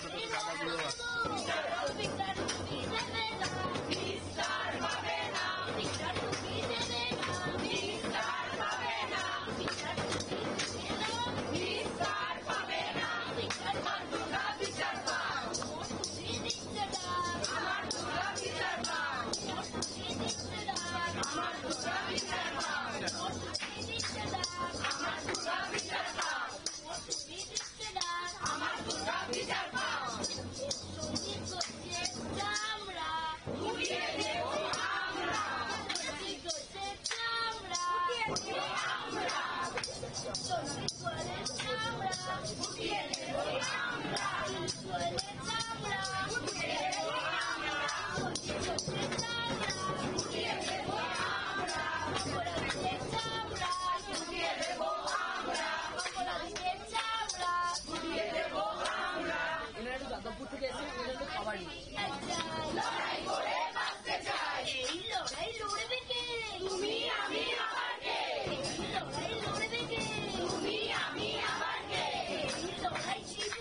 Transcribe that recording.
ছোট ছোট গাঁদাগুলো আমার দুর্গা বিচার Son iguales ahora, Bye.